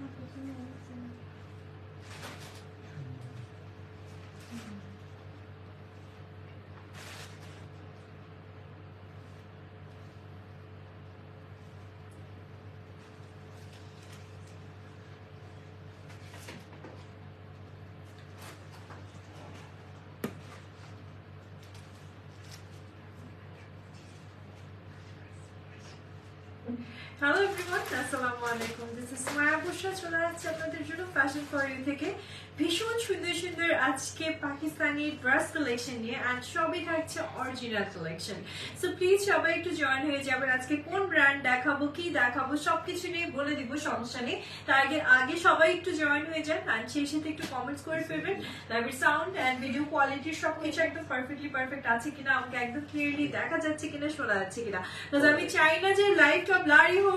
那不是那样子吗 hello everyone আসসালামু আলাইকুম this is মায়া বুশরা চলে আসছে আপনাদের জন্য ফ্যাশন ফর থেকে। ভীষণ সুন্দর সুন্দর আজকে পাকিস্তানি ড্রেস কালেকশন নিয়ে অ্যান্ড সবই থাকছে অরিজিনাল কালেকশন সো প্লিজ সবাই একটু জয়েন হয়ে যাবেন। আজকে কোন ব্র্যান্ড দেখাবো, কি দেখাবো, সবকিছু নিয়ে বলে দিব, সমস্যা নেই। তার আগে আগে সবাই একটু জয়েন হয়ে যান অ্যান্ড সেই একটু কমেন্টস করে ফেলবেন। লাইভের সাউন্ড অ্যান্ড ভিডিও কোয়ালিটি সব কিছু একদম পারফেক্টলি পারফেক্ট আছে কিনা, আমাকে একদম ক্লিয়ারলি দেখা যাচ্ছে কিনা, শোনা যাচ্ছে কিনা। আমি চাই না যে লাইভটা ব্লারি হোক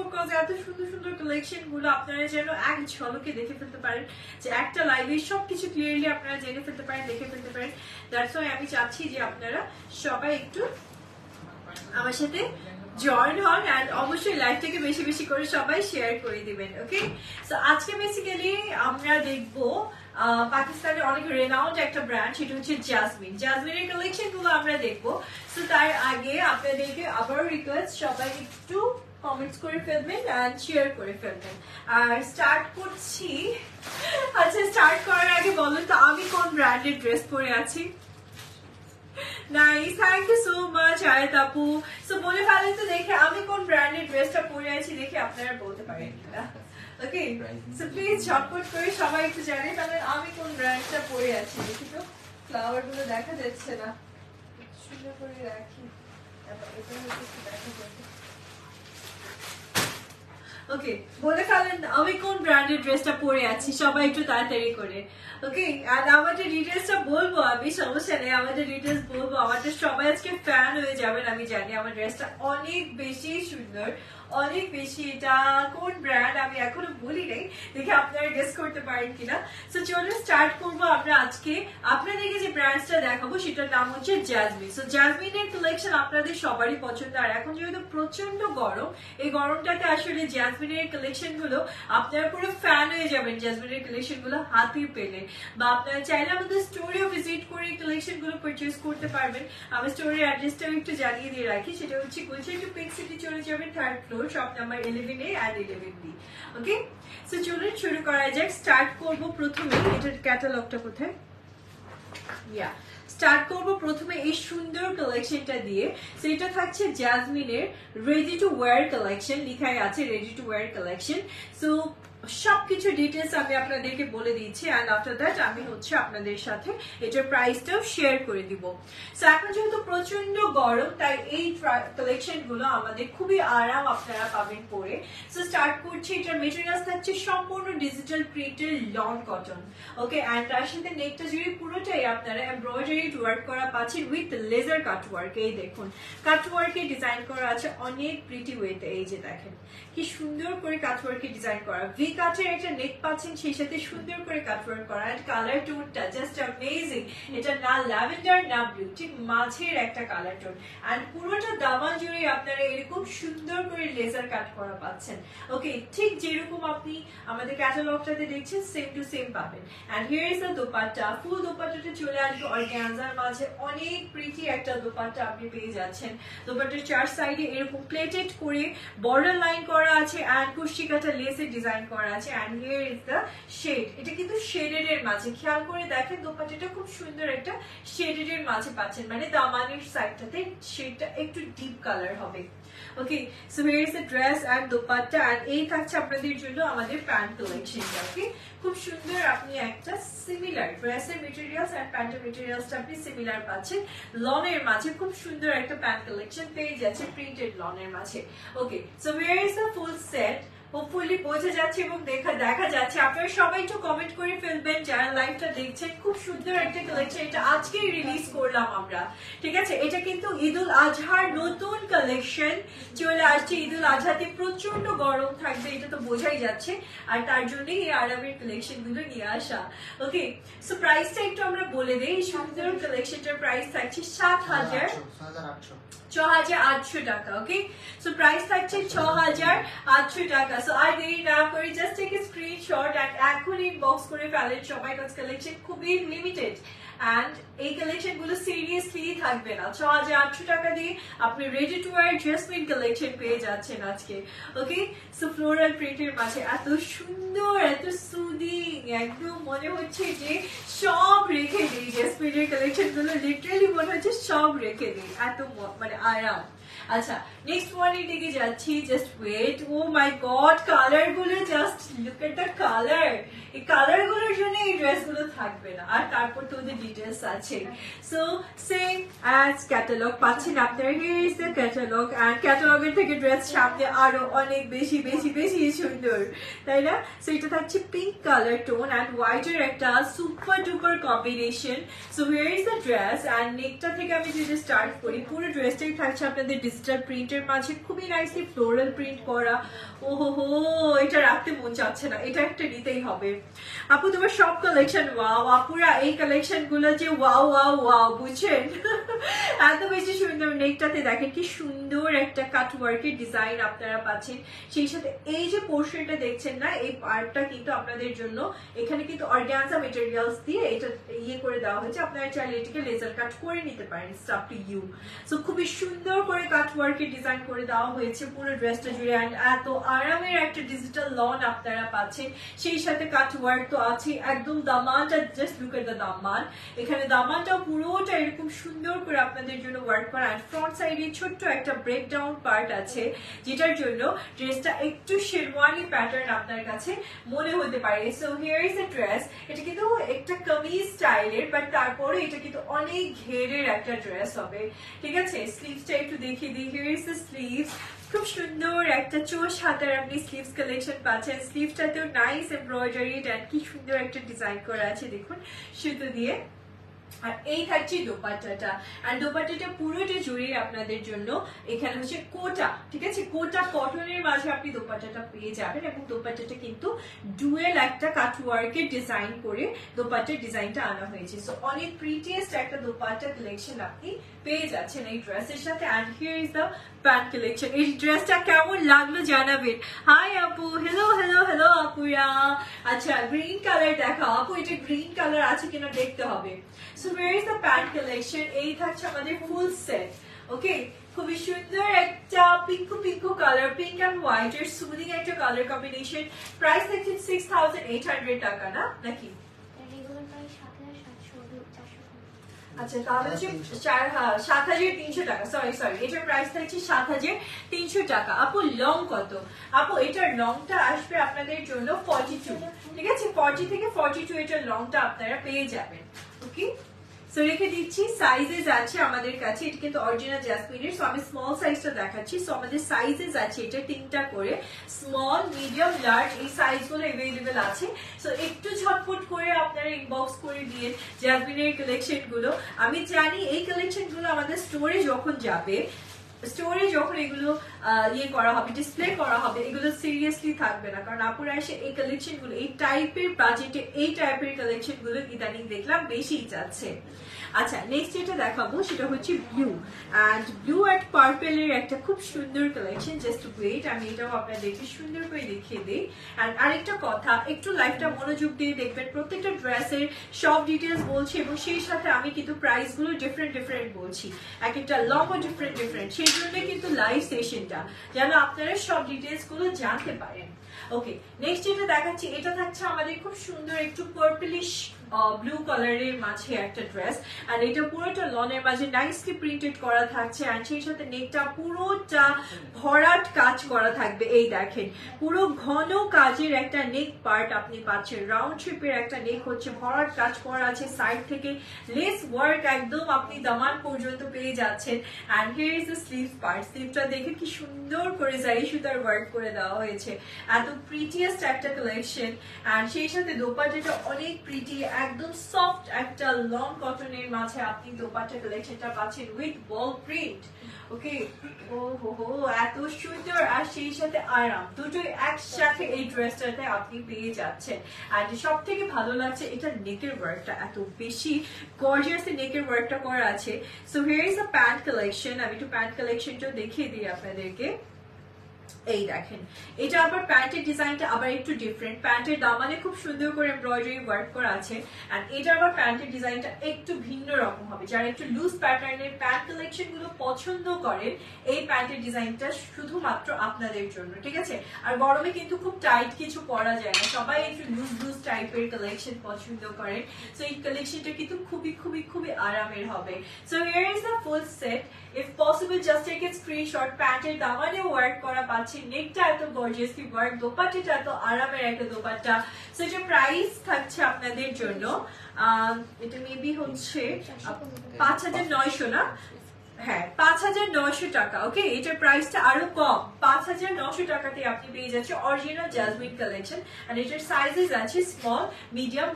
কজগুলো আপনারা যেন এক ঝলকে দেখে ফেলতে পারেন একটা লাইভে ক্লিয়ারলি আপনারা জেনে ফেলতে পারেন, দেখে ফেলতে পারেন। দ্যাটস আমি চাচ্ছি যে আপনারা সবাই একটু আমার সাথে জয়েন হন অ্যান্ড অবশ্যই বেশি বেশি করে সবাই শেয়ার করে দিবেন ওকে আজকে আমরা দেখব পাকিস্তানের অনেক রেনাউন্ড একটা ব্র্যান্ড সেটা হচ্ছে জাসমিন জাসমিনের কালেকশনগুলো আমরা দেখব। তার আগে আপনাদেরকে আবার রিকোয়েস্ট সবাই একটু কমেন্টস করে ফেলবেন অ্যান্ড শেয়ার করে ফেলবেন। আর স্টার্ট করছি। আচ্ছা স্টার্ট করার আগে বলুন তো, আমি কোন ব্র্যান্ডের ড্রেস পরে আছি? Nice thank you so much Ayat আপু। সো বলে ফেলেন তো দেখে আমি কোন ব্র্যান্ডের ড্রেসটা পরে আছি দেখে আপনারা বলতে পারেন ওকে সো প্লিজ ঝটপট করে সবাই একটু জানে তাহলে আমি কোন ব্র্যান্ডটা পরে আছি দেখি তো। ফ্লাওয়ারগুলো দেখা যাচ্ছে না। সুন্দর করে রাখি। দেখা যাচ্ছে। ওকে বলে ফেলেন, আমি কোন ব্র্যান্ডের ড্রেসটা পরে আছি? সবাই একটু তাড়াতাড়ি করে। ওকে আর আমাদের ডিটেলসটা বলব আমি, সমস্যা নেই, আমাদের ডিটেলস বলব। আমাদের সবাই আজকে ফ্যান হয়ে যাবেন, আমি জানি। আমার ড্রেসটা অনেক বেশি সুন্দর। অনেক বেশি এটা কোন ব্র্যান্ড আমি এখনও বলি নাই দেখে আপনারা গেস করতে পারেন কিনা। সো চলুন স্টার্ট করব আমরা আজকে। আপনাদেরকে যে ব্র্যান্ডসটা দেখাবো, সেটার নাম হচ্ছে জ্যাজমিন সো জ্যাজমিনের কালেকশন আপনাদের সবারই পছন্দ। আর এখন যেহেতু প্রচণ্ড গরম, এই গরমটাতে আসলে জ্যাজমিনের কালেকশনগুলো আপনারা পুরো ফ্যান হয়ে যাবেন। জ্যাজমিনের কালেকশনগুলো হাতে পেলে। বা আপনারা চাইলে আমাদের স্টোরেও ভিজিট করে কালেকশনগুলো পারচেস করতে পারবেন। আমি স্টোরের অ্যাড্রেসটাও একটু জানিয়ে দিয়ে রাখি। সেটা হচ্ছে, গুলশান টু পিক সিটি চলে যাবেন third floor shop number eleven A and eleven B okay so চলুন শুরু করা যাক। স্টার্ট করব প্রথমে এটার ক্যাটালগটা কোথায়? ইয়া স্টার্ট করব প্রথমে এই সুন্দর কালেকশনটা দিয়ে। সো এটা থাকছে জ্যাজমিনের রেডি টু ওয়্যার কালেকশন লিখাই আছে ready to wear collection so সবকিছু ডিটেলস আমি আপনাদেরকে বলে দিচ্ছি অ্যান্ড আফটার দ্যাট আমি হচ্ছে আপনাদের সাথে এটার প্রাইসটাও শেয়ার করে দিব। সো এখন যেহেতু প্রচণ্ড গরম, তাই এই কালেকশনগুলো আমাদের খুবই আরাম আপনারা পাবেন পরে সো স্টার্ট করছি, এটার মেটেরিয়ালস থাকছে সম্পূর্ণ ডিজিটাল প্রিন্টের লন কটন ওকে অ্যান্ড তার সাথে নেকটা জুড়ে পুরোটাই আপনারা এমব্রয়ডারি ওয়ার্ক করা পাচ্ছেন উইথ লেজার কাট ওয়ার্ক এই দেখুন। কাট ওয়ার্কে ডিজাইন করা আছে অনেক প্রিটি ওয়েতে এই যে দেখেন। কি সুন্দর করে কাটওয়ার্কে ডিজাইন করা কাটের একটা নেক পাচ্ছেন, সেই সাথে সুন্দর করে কাটওয়ার্ক করা। এন্ড কালার টোনটা জাস্ট অ্যামেজিং এটা না ল্যাভেন্ডার না ব্লু ঠিক মাঝের একটা কালার টোন এন্ড পুরোটা দামান জুড়ে আপনারা এরকম সুন্দর করে লেজার কাট করা পাচ্ছেন। ওকে ঠিক যেরকম আপনি আমাদের ক্যাটালগটাতে দেখছেন সেম টু সেম পাবেন। And here is the dupatta. Full দোপাট্টাটা চলে আসবে অর্গ্যানজার মাঝে। অনেক প্রিটি একটা দোপাট্টা আপনি পেয়ে যাচ্ছেন। দোপাট্টার চার সাইডে এরকম প্লেটেড করে বর্ডার লাইন করা আছে। অ্যান্ড কুশি কাটা লেসে ডিজাইন করা আছে and here is the shade এটা কিন্তু শেডেড এর মাঝে। খেয়াল করে দেখেন, দোপাট্টাটা খুব সুন্দর একটা শেডেড এর মাঝে পাচ্ছেন। মানে দামানের সাইডটাতে শেডটা একটু ডিপ কালার হবে। Okay so here is the dress and dupatta and এই থাকছে আপনাদের জন্য আমাদের প্যান্ট কালেকশনটা ওকে খুব সুন্দর আপনি একটা সিমিলার ড্রেসের মেটেরিয়ালস অ্যান্ড প্যান্টের মেটেরিয়ালসটা আপনি সিমিলার পাচ্ছেন। লনের মাঝে খুব সুন্দর একটা প্যান্ট কালেকশন পেয়ে যাচ্ছে প্রিন্টেড লনের মাঝে। Okay so here is the full set hopefully বোঝা যাচ্ছে এবং দেখা দেখা যাচ্ছে। আপনারা সবাই একটু কমেন্ট করে ফেলবেন যারা লাইভটা দেখছেন। খুব সুন্দর একটা কালেকশন এটা আজকেই রিলিজ করলাম আমরা। ঠিক আছে? এটা কিন্তু ঈদুল আজহার নতুন কালেকশন চলে আসছে ঈদুল আজহাতে। প্রচণ্ড গরম থাকবে এটা তো বোঝাই যাচ্ছে। আর তার জন্যই এই আরামের কালেকশনগুলো নিয়ে আসা। ওকে সো প্রাইসটা একটু আমরা বলে দিই। সুন্দর কালেকশনটার প্রাইস থাকছে সাত হাজার। ছ হাজার আটশো টাকা ওকে সো প্রাইস থাকছে ছ হাজার আটশো টাকা। সো আর দেরি না করে জাস্ট টেক স্ক্রিনশট এন্ড এখন ইনবক্স করে ফেলেন সবাই কাজ কালেকশন খুবই লিমিটেড অ্যান্ড এই কালেকশনগুলো সিরিয়াসলি থাকবে না। ছ হাজার আটশো টাকা দিয়ে আপনি রেডি টু ওয়ার ড্রেসমেন্ট কালেকশন পেয়ে যাচ্ছেন আজকে ওকে সো ফ্লোরাল প্রিন্টের মাঝে এত সুন্দর, এত সুদিং একদম মনে হচ্ছে যে সব রেখে দিই। ড্রেসমেন্টের কালেকশনগুলো লিটারালি মনে হচ্ছে সব রেখে দিই। এত মানে আরাম। আচ্ছা নেক্সট ওয়ানের দিকে যাচ্ছি just wait oh my god কালারগুলো just look at the colour এই কালারগুলোর জন্য এই ড্রেসগুলো থাকবে না। আর তারপর তো ওদের ডিটেলস আছে। সো সেম অ্যাজ ক্যাটালগ পাচ্ছেন আপনারা। Here is the catalogue and ক্যাটালগের থেকে ড্রেস সামনে আরও অনেক বেশি বেশি বেশি সুন্দর। তাই না? সো এটা থাকছে পিঙ্ক কালার টোন অ্যান্ড হোয়াইটের একটা super duper combination so here is the dress and নেকটা থেকে আমি যদি স্টার্ট করি, পুরো ড্রেসটাই থাকছে আপনাদের ডিজিটাল প্রিন্টের মাঝে। খুবই নাইসলি ফ্লোরাল প্রিন্ট করা। ও হো হো এটা রাখতে মন চাচ্ছে না। এটা একটা নিতেই হবে। আপু, তোমার সব কালেকশন ওয়াও আপুরা এই কালেকশনগুলো যে ওয়াও ওয়াও ওয়াও বুঝছেন? এত বেশি সুন্দর নেকটাতে দেখেন কি সুন্দর একটা কাট ওয়ার্কের ডিজাইন আপনারা পাচ্ছেন। সেই সাথে এই যে পোর্শনটা দেখছেন না, এই পার্টটা কিন্তু আপনাদের জন্য। এখানে কিন্তু অর্গানজা মেটেরিয়ালস দিয়ে এটা ইয়ে করে দেওয়া হয়েছে। আপনারা চাইলে এটাকে লেজার কাট করে নিতে পারেন স্টাফ টু ইউ সো খুবই সুন্দর করে কাট ওয়ার্কের ডিজাইন করে দেওয়া হয়েছে পুরো ড্রেসটা জুড়ে। এত আরামের একটা ডিজিটাল লন আপনারা পাচ্ছেন। সেই সাথে কাট ওয়ার্ক তো আছে একদম দামানটা জাস্ট লুক এট দ্য দামান এখানে দামানটা পুরোটা এরকম সুন্দর করে আপনাদের জন্য ওয়ার্ক করা। আর ফ্রন্ট সাইডে ছোট্ট একটা ব্রেক ডাউন পার্ট আছে, যেটার জন্য ড্রেসটা একটু শেরওয়ানি প্যাটার্ন আপনার কাছে মনে হতে পারে। So here is a dress এটা কিন্তু একটা কামিজ স্টাইলের বাট তারপরে এটা কিন্তু অনেক ঘেরের একটা ড্রেস হবে। ঠিক আছে? স্লিভসটা একটু দেখিয়ে দিই। হিয়ার ইজ দ্য স্লিভস খুব সুন্দর একটা চোষ হাতার আপনি স্লিভস কালেকশন পাচ্ছেন। স্লিভসটাতেও নাইস এমব্রয়ডারি অ্যান্ড কি সুন্দর একটা ডিজাইন করা আছে, দেখুন, সুতো দিয়ে। আর এই থাকছে দোপাট্টাটা। আর দোপাট্টাটা পুরোটা জুড়ে আপনাদের জন্য এখানে হচ্ছে কোটা, ঠিক আছে? কোটা কটনের মাঝে আপনি দোপাট্টাটা পেয়ে যাবেন এবং দোপাট্টাটা কিন্তু ডুয়েল একটা কাটওয়ার্কের ডিজাইন করে দোপাট্টার ডিজাইনটা আনা হয়েছে। সো অনেক প্রিটিয়েস্ট একটা দোপাট্টা কালেকশন আপনি পেয়ে যাচ্ছেন এই ড্রেসের সাথে। And here is the pant collection এই ড্রেসটা কেমন লাগল জানাবেন। হাই আপু। হ্যালো হ্যালো হ্যালো আপুরা। আচ্ছা গ্রিন কালার দেখাও। আপু, এটা গ্রিন কালার আছে কিনা দেখতে হবে। So where is the pant collection এই থাকছে আমাদের ফুল সেট ওকে খুবই সুন্দর একটা পিঙ্কু পিঙ্কু কালার পিঙ্ক অ্যান্ড হোয়াইট এর সুদিং একটা কালার কম্বিনেশন প্রাইস থাকছে সিক্স টাকা, না? নাকি? আচ্ছা তাহলে হচ্ছে চার সাত হাজার তিনশো টাকা সরি সরি এটার প্রাইস থাকছে সাত হাজার তিনশো টাকা। আপু লং কত? আপু, এটার লংটা আসবে আপনাদের জন্য ফর্টি টু ঠিক আছে? ফর্টি থেকে ফর্টি টু এটার লংটা আপনারা পেয়ে যাবেন ওকে সো রেখে দিচ্ছি সাইজেস আছে আমাদের কাছে এটা কিন্তু অরিজিনাল জাসমিনের সো আমি স্মল সাইজটা দেখাচ্ছি সো আমাদের সাইজেস আছে এটা তিনটা করে স্মল মিডিয়াম লার্জ এই সাইজগুলো অ্যাভেলেবেল আছে সো একটু ঝটপট করে আপনারা ইনবক্স করে দিয়ে জাসমিনের কালেকশনগুলো আমি জানি এই কালেকশনগুলো আমাদের স্টোরে যখন যাবে স্টোরে যখন এগুলো ইয়ে করা হবে ডিসপ্লে করা হবে, এগুলো সিরিয়াসলি থাকবে না। কারণ আপুরা এসে এই কালেকশনগুলো, এই টাইপের বাজেটে এই টাইপের কালেকশনগুলো ইদানিং দেখলাম বেশি যাচ্ছে। আচ্ছা নেক্সট যেটা দেখাবো সেটা হচ্ছে blue and blue and purple এর একটা খুব সুন্দর কালেকশন জাস্ট ওয়েট আমি এটাও আপনাদেরকে সুন্দর করে দেখিয়ে দিই। অ্যান্ড আরেকটা কথা, একটু লাইফটা মনোযোগ দিয়ে দেখবেন, প্রত্যেকটা ড্রেসের সব ডিটেলস বলছি এবং সেই সাথে আমি কিন্তু প্রাইসগুলো ডিফারেন্ট ডিফারেন্ট বলছি। এক একটা লংও ডিফারেন্ট ডিফারেন্ট সেই জন্য কিন্তু লাইভ সেশনটা যেন আপনারা সব ডিটেলসগুলো জানতে পারেন। ওকে নেক্সট যেটা দেখাচ্ছি, এটা থাকছে আমাদের খুব সুন্দর একটু পার্পলিশ ব্লু কালারের মাঝে একটা ড্রেস আর এটা পুরোটা লনের মাঝে নাইসলি প্রিন্টেড করা থাকছে আর সেই সাথে নেকটা পুরোটা ভরাট কাজ করা থাকবে। এই দেখেন, পুরো ঘন কাজের একটা নেক পার্ট আপনি পাচ্ছেন। রাউন্ড শেপের একটা নেক হচ্ছে, ভরাট কাজ করা আছে সাইড থেকে। লেস ওয়ার্ক একদম আপনি দামান পর্যন্ত পেয়ে যাচ্ছেন। And here is the sleeve part স্লিভটা দেখে কি সুন্দর করে জারি সুতার ওয়ার্ক করে দেওয়া হয়েছে। এত প্রিটিয়েস্ট একটা কালেকশন অ্যান্ড সেই সাথে দোপাট্টাটা অনেক প্রিটি একদম সফট একটা লং কটনের মাঝে আপনি দোপাট্টা কালেকশনটা পাচ্ছেন উইথ বল প্রিন্ট ওকে ও হো হো এত সুন্দর। আর সেই সাথে আরাম। দুটোই একসাথে এই ড্রেসটাতে আপনি পেয়ে যাচ্ছেন। আর সব থেকে ভালো লাগছে এটা নেকের ওয়ার্কটা এত বেশি গর্জিয়াস নেকের ওয়ার্কটা করা আছে। So here is a pant collection আমি একটু প্যান্ট কালেকশনটাও দেখিয়ে দিই আপনাদেরকে। এই দেখেন। এটা আবার প্যান্টের ডিজাইনটা আবার একটু ডিফারেন্ট প্যান্টের দামানে খুব সুন্দর করে এমব্রয়ডারি ওয়ার্ক করা আছে। এন্ড এটা আবার প্যান্টের ডিজাইনটা একটু ভিন্ন রকম হবে। যারা একটু লুজ প্যাটার্নের প্যান্ট কালেকশনগুলো পছন্দ করেন, এই প্যান্টের ডিজাইনটা শুধুমাত্র আপনাদের জন্য, ঠিক আছে? আর গরমে কিন্তু খুব টাইট কিছু পরা যায় না। সবাই একটু লুজ লুজ টাইপের কালেকশন পছন্দ করেন। সো এই কালেকশনটা কিন্তু খুবই খুবই খুবই আরামের হবে। So here is the full set if possible just take a screenshot প্যান্টের দামানে ওয়ার্ক করা পাচ্ছি নেকটা এত গর্জিয়াসলি ওয়ার্ক দোপাট্টাটা এত আরামের একটা দোপাট্টা। সো এটা প্রাইস থাকছে আপনাদের জন্য এটা মেবি হচ্ছে পাঁচ হাজার নয়শো না? হ্যাঁ পাঁচ হাজার টাকা ওকে এটার প্রাইসটা আরও কম। পাঁচ হাজার টাকাতে আপনি পেয়ে অরিজিনাল কালেকশন আর এটার আছে স্মল মিডিয়াম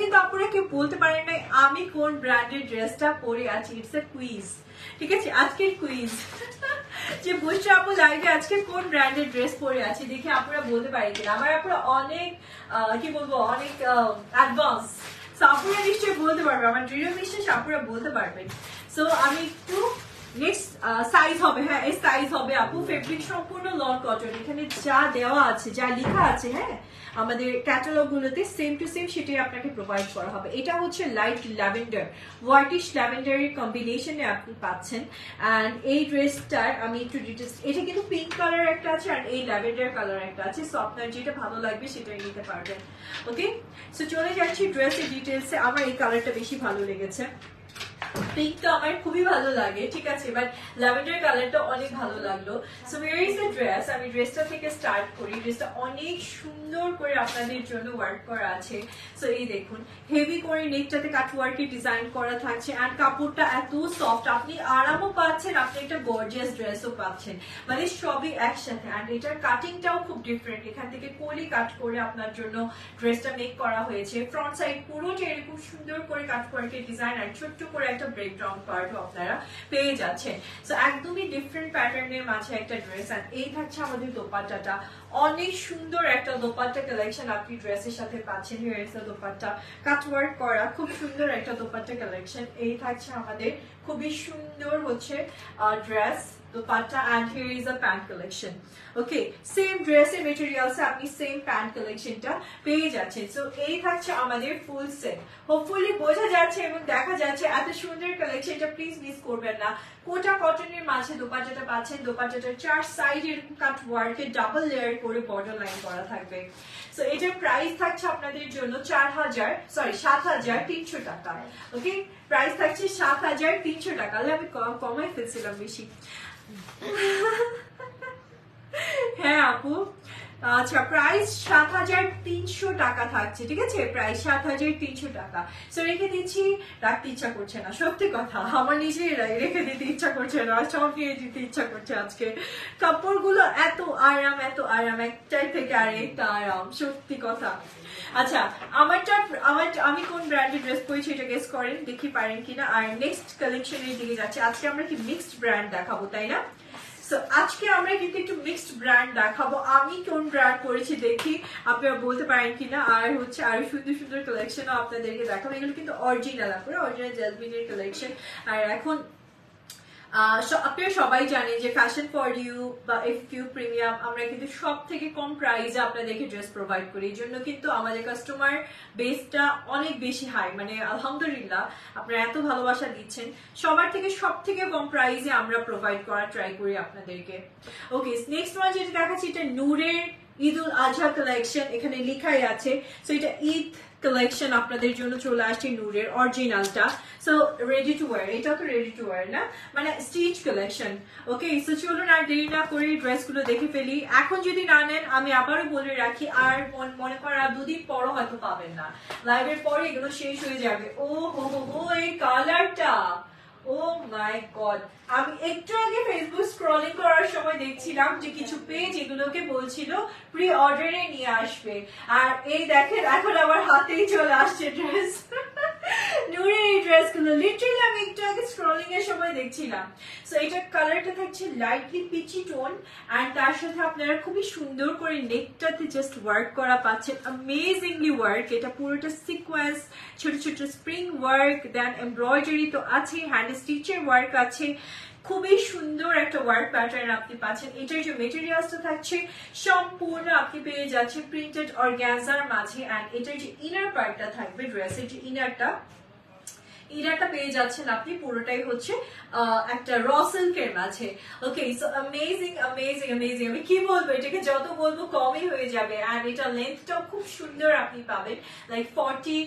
কিন্তু আপনারা কেউ বলতে পারেন আমি কোন ব্র্যান্ডের ড্রেসটা পরে আছি। ইটস এ কুইজ ঠিক আছে? আজকের কুইজ যে বুঝছ আপু লাইভে আজকে কোন ব্র্যান্ডের ড্রেস পরে আছি দেখে আপনারা বলতে কিনা। আমার আপনারা অনেক কি বলব, অনেক অ্যাডভান্স আপুরা নিশ্চয়ই বলতে পারবে, আমার দৃঢ় বিশ্বাস আপুরা বলতে পারবে। সো আমি একটু সাইজ হবে হ্যাঁ সাইজ হবে আপু ফেব্রিক সম্পূর্ণ লন কটন এখানে যা দেওয়া আছে, যা লেখা আছে হ্যাঁ আমাদের ক্যাটালগ গুলোতে সেম টু সেম সেটাই আপনাকে প্রোভাইড করা হবে। এটা হচ্ছে লাইট ল্যাভেন্ডার হোয়াইটিশ ল্যাভেন্ডারের কম্বিনেশনে আপনি পাচ্ছেন। অ্যান্ড এই ড্রেসটার আমি একটু ডিটেলস এটা কিন্তু পিঙ্ক কালার একটা আছে আর এই ল্যাভেন্ডার কালার একটা আছে। সো আপনার যেটা ভালো লাগবে সেটাই নিতে পারবেন। ওকে সো চলে যাচ্ছি ড্রেসের ডিটেলসে আমার এই কালারটা বেশি ভালো লেগেছে। পিঙ্ক আমার খুবই ভালো লাগে, ঠিক আছে বাট ল্যাভেন্ডার কালারটা অনেক ভালো লাগল। সো ইজ দ্য ড্রেস আমি ড্রেসটা থেকে স্টার্ট করি। ড্রেসটা অনেক সুন্দর করে আপনাদের জন্য ওয়ার্ক করা আছে। সো এই দেখুন হেভি করে নেকটাতে ডিজাইন করা থাকছে অ্যান্ড কাপড়টা এত সফট আপনি আরামও পাচ্ছেন, আপনি একটা গর্জিয়াস ড্রেসও পাচ্ছেন। মানে সবই একসাথে অ্যান্ড এটার কাটিংটাও খুব ডিফারেন্ট এখান থেকে কলি কাট করে আপনার জন্য ড্রেসটা মেক করা হয়েছে। ফ্রন্ট সাইড পুরোটা এরকম সুন্দর করে কাটওয়ার্কে ডিজাইন আর ছোট্ট করে একটা ব্রেকডাউন পার্টও আপনারা পেয়ে যাচ্ছেন। সো একদমই ডিফারেন্ট প্যাটার্নের মাঝে একটা ড্রেস আর এই থাকছে আমাদের দোপাট্টাটা। অনেক সুন্দর একটা দোপাট্টা কালেকশন আপনি ড্রেসের সাথে পাচ্ছেন। হিয়ার ইজ দোপাট্টা কাটওয়ার্ক করা। খুব সুন্দর একটা দোপাট্টা কালেকশন এই থাকছে আমাদের। খুবই সুন্দর হচ্ছে dress and here is a pant collection. Okay, same dress এর materials আপনি same pant collectionটা পেয়ে যাচ্ছেন। So, এই থাকছে আমাদের ফুল সেট হোপফুলি বোঝা যাচ্ছে এবং দেখা যাচ্ছে এত সুন্দর কালেকশনটা প্লিজ মিস করবেন না। কোটা কটনের মাঝে দোপাট্টাটা পাচ্ছেন, দোপাট্টাটার চার সাইড এরকম কাট ওয়ার্কে ডাবল লেয়ার করে বর্ডার লাইন করা থাকবে। সো এটার প্রাইস থাকছে আপনাদের জন্য চার হাজার সরি সাত হাজার তিনশো টাকা। ওকে প্রাইস থাকছে সাত হাজার তিনশো টাকা। আমি কমাই ফেলছিলাম বেশি। হ্যাঁ আপু আচ্ছা প্রাইস সাত হাজার তিনশো টাকা থাকছে, ঠিক আছে? প্রাইস সাত হাজার তিনশো টাকা। সো রেখে দিচ্ছি, রাখতে ইচ্ছা করছে না, সত্যি কথা। আমার নিজেই রেখে দিতে ইচ্ছা করছে না সব নিয়ে দিতে ইচ্ছা করছে আজকে। কাপড়গুলো এত আরাম এত আরাম, একটাই থেকে আর একটা আরাম, সত্যি কথা। আচ্ছা আমারটা, আমার, আমি কোন ব্র্যান্ডের ড্রেস পরেছি এটা গেস করেন, দেখি পারেন কিনা। আর নেক্সট কালেকশনের দিকে যাচ্ছে। আজকে আমরা কি মিক্সড ব্র্যান্ড দেখাবো, তাই না? সো আজকে আমরা কিন্তু একটু মিক্সড ব্র্যান্ড দেখাবো। আমি কোন ব্র্যান্ড করেছি দেখি, আপনারা বলতে পারেন কিনা। আর হচ্ছে আরও সুন্দর সুন্দর কালেকশনও আপনাদেরকে দেখাবো। এগুলো কিন্তু অরিজিনাল আপনারা অরিজিনাল জাজমিনের কালেকশন আর এখন আপনারা সবাই জানেন যে ফ্যাশন ফর ইউ বা এফ ইউ প্রিমিয়াম আমরা কিন্তু সব থেকে কম প্রাইসে আপনাদেরকে ড্রেস প্রোভাইড করি। এই জন্য কিন্তু আমাদের কাস্টমার বেসটা অনেক বেশি হাই মানে আলহামদুলিল্লাহ আপনারা এত ভালোবাসা দিচ্ছেন। সবার থেকে সব থেকে কম প্রাইসে আমরা প্রোভাইড করার ট্রাই করি আপনাদেরকে। ওকে নেক্সট ওয়ান যেটা দেখাচ্ছি, এটা নূরের ঈদ উল আজহা কালেকশন এখানে লেখাই আছে। সো এটা ঈদ কালেকশন আপনাদের জন্য চলে আসছে নূরের অরিজিনালটা সো রেডি টু ওয়ার এটা তো রেডি টু ওয়ার না? মানে স্টিচ কালেকশন ওকে সো চলুন আর দেরি না করে ড্রেসগুলো দেখে ফেলি। এখন যদি না নেন, আমি আবারও বলে রাখি, আর মনে করেন আর দুদিন পরও হয়তো পাবেন না। লাইভের পরে এগুলো শেষ হয়ে যাবে। ও হো হো এই কালারটা ও মাই গড আমি একটু আগে ফেসবুক স্ক্রলিং করার সময় দেখছিলাম যে কিছু পেজ এগুলোকে বলছিল প্রি অর্ডারে নিয়ে আসবে। আর এই দেখেন, এখন আমার হাতেই চলে আসছে ড্রেস নূরের এই ড্রেসগুলো লিটারালি আমি একটু আগে স্ক্রলিং এর সময় দেখছিলাম। সো এটা কালারটা থাকছে লাইটলি পিচি টোন অ্যান্ড তার সাথে আপনারা খুবই সুন্দর করে নেকটাতে জাস্ট ওয়ার্ক করা পাচ্ছেন। অ্যামেজিংলি ওয়ার্ক এটা পুরোটা সিকোয়েন্স ছোট ছোট স্প্রিং ওয়ার্ক দেন এমব্রয়ডারি তো আছে হ্যান্ড স্টিচের ওয়ার্ক আছে, খুবই সুন্দর একটা ওয়ার্ক প্যাটার্ন আপনি পাচ্ছেন। এটার যে মেটেরিয়ালসটা থাকছে, সম্পূর্ণ আপনি পেয়ে যাচ্ছে প্রিন্টেড অর্গ্যানজার মাঝে অ্যান্ড এটার যে ইনার পার্টটা থাকবে ড্রেসের যে ইনারটা ইনারটা পেয়ে যাচ্ছেন আপনি, পুরোটাই হচ্ছে একটা র সিল্কের মাঝে। Okay so amazing amazing amazing আমি কি বলব? এটাকে যত বলব, কমই হয়ে যাবে অ্যান্ড এটা লেন্থটাও খুব সুন্দর আপনি পাবেন like forty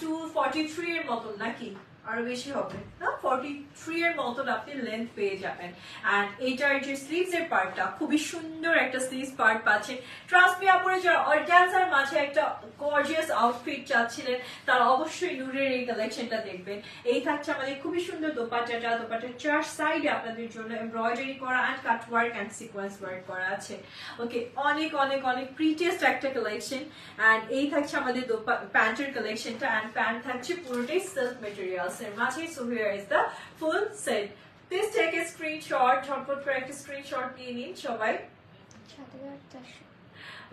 two forty three এর মতন নাকি? আরও বেশি হবে। না ফর্টি থ্রি এর মতন আপনি লেন্থ পেয়ে যাবেন। অ্যান্ড এটার যে স্লিভস এর পার্টটা খুবই সুন্দর একটা স্লিভস পার্ট পাচ্ছেন ট্রাস্ট মি আপুরে, যারা অর্গ্যানজার মাঝে একটা গর্জিয়াস আউটফিট চাচ্ছিলেন, তারা অবশ্যই নূরের এই কালেকশনটা দেখবেন। এই থাকছে আমাদের খুবই সুন্দর দোপাট্টাটা দোপাট্টার চার সাইডে আপনাদের জন্য এমব্রয়ডারি করা and cut work and sequence work করা আছে। ওকে অনেক অনেক অনেক প্রিটিয়েস্ট একটা কালেকশন অ্যান্ড এই থাকছে আমাদের প্যান্টের কালেকশনটা অ্যান্ড প্যান্ট থাকছে পুরোটাই silk materials এর মাঝে so here is the full set please take a screenshot ঝটপট করে একটা স্ক্রিনশট নিয়ে নিন সবাই সাত হাজার চারশো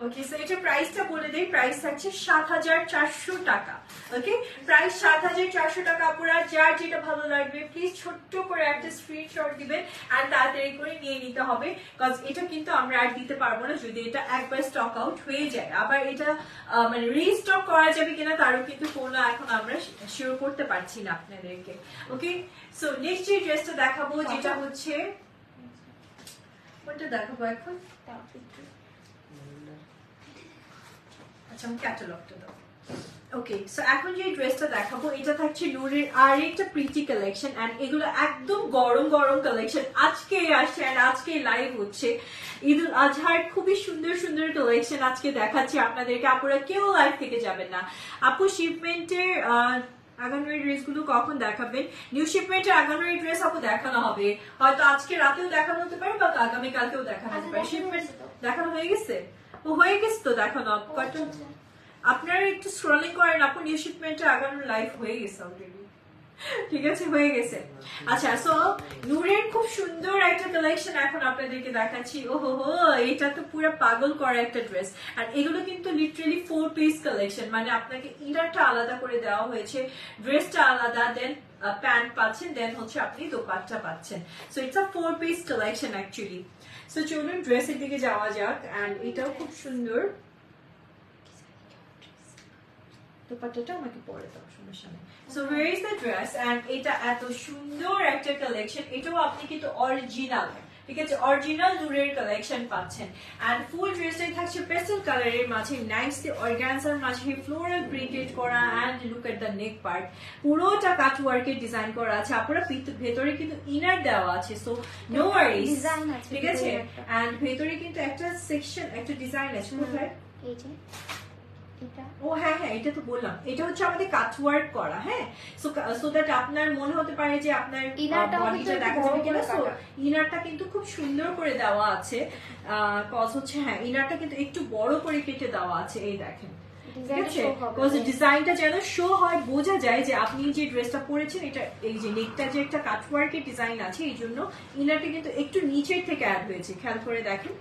Okay so এটা প্রাইসটা বলে দেই। প্রাইস থাকছে সাত হাজার চারশো টাকা। ওকে প্রাইস সাত হাজার চারশো টাকা আপনারা যার যেটা ভালো লাগবে প্লিজ ছোট্ট করে একটা স্ক্রিনশট দিবেন আর তাড়াতাড়ি করে নিয়ে নিতে হবে। কজ এটা কিন্তু আমরা আর দিতে পারব না যদি এটা একবার স্টক আউট হয়ে যায়। আবার এটা মানে রিস্টক করা যাবে কিনা তারও কিন্তু কোনো এখন আমরা শিওর করতে পারছি না আপনাদেরকে। ওকে সো নেক্সট যে ড্রেসটা দেখাবো যেটা হচ্ছে কোনটা দেখাবো এখন? আচ্ছা আমি ক্যাটালগটা দাও। ওকে সো এখন যে ড্রেসটা দেখাবো এটা থাকছে নূরের আর একটা প্রিটি কালেকশন এন্ড এগুলো একদম গরম গরম কালেকশন আজকে আসছে এন্ড আজকে লাইভ হচ্ছে। ঈদ উল আজহার খুবই সুন্দর সুন্দর কালেকশন আজকে দেখাচ্ছি আপনাদেরকে। আপুরা কেউ লাইভ থেকে যাবেন না। আপু শিপমেন্টের আগানোর ড্রেসগুলো কখন দেখাবেন? নিউ শিপমেন্টের আগানোর ড্রেস আপু দেখানো হবে। হয়তো আজকে রাতেও দেখানো হতে পারে বা আগামীকালকেও দেখানো হতে পারে। আচ্ছা, শিপমেন্ট দেখানো হয়ে গেছে? ও হয়ে গেছে তো দেখানো আপু কয়টা আপনারা একটু স্ক্রলিং করেন আপু নিউ শিপমেন্টে আগানোর লাইভ হয়ে গেছে অলরেডি ঠিক আছে, হয়ে গেছে। আচ্ছা সো নূরের খুব সুন্দর একটা কালেকশন এখন আপনাদেরকে দেখাচ্ছি। ও হো, এটা তো পুরো পাগল করা একটা ড্রেস আর এগুলো কিন্তু লিটারালি ফোর পিস কালেকশন মানে আপনাকে ইনারটা আলাদা করে দেওয়া হয়েছে। ড্রেসটা আলাদা দেন প্যান্ট পাচ্ছেন দেন হচ্ছে আপনি দোপাট্টা পাচ্ছেন। So it's a four piece collection actually so চলুন ড্রেসের দিকে যাওয়া যাক অ্যান্ড এটাও খুব সুন্দর। আমাকে পরে দাও সো ড্রেস এটা এত সুন্দর একটা কালেকশন এটাও আপনি কিন্তু অরিজিনাল ঠিক আছে অরিজিনাল নূরের কালেকশন পাচ্ছেন। এন্ড ফুল ড্রেসটাই থাকছে পেস্টেল কালারের মাঝে নাইসলি অর্গানজার মাঝে ফ্লোরাল প্রিন্টেড করা and look at the neck part পুরোটা কাট ওয়ার্কের ডিজাইন করা আছে। আপনারা ভেতরে কিন্তু ইনার দেওয়া আছে সো নো Design আছে ঠিক আছে। এন্ড ভেতরে কিন্তু একটা সেকশন একটা ডিজাইন আছে। কোথায়? এই যে। এটা? ও হ্যাঁ হ্যাঁ এটা তো বললাম। এটা হচ্ছে আমাদের কাট ওয়ার্ক করা হ্যাঁ? সো সো দ্যাট আপনার মনে হতে পারে যে আপনার বডিটা দেখা একটু যাবে বড় কিনা। করে সো ইনারটা কিন্তু খুব সুন্দর করে দেওয়া আছে। কজ হচ্ছে হ্যাঁ ইনারটা কিন্তু একটু বড় করে কেটে দেওয়া আছে এই দেখেন। ঠিক আছে? ডিজাইনটা যেন শো হয় বোঝা যায় যে আপনি যে ড্রেসটা পরেছেন এটা এই যে নেকটা যে একটা কাটওয়ার্কের ডিজাইন আছে এই জন্য ইনারটা কিন্তু একটু নিচের থেকে অ্যাড হয়েছে। খেয়াল করে দেখেন।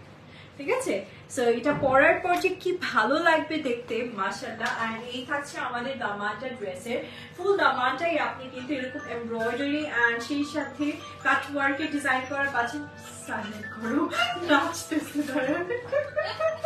ঠিক আছে? সো এটা পরার পর যে কি ভালো লাগবে দেখতে মাসাল্লাহ আর এই থাকছে আমাদের দামানটা ড্রেসের। ফুল দামানটাই আপনি কিন্তু এরকম এমব্রয়ডারি অ্যান্ড সেই সাথে কাট ওয়ার্কে ডিজাইন করার পাচ্ছেন। সাইলেন্ট করো নাচতেছে এই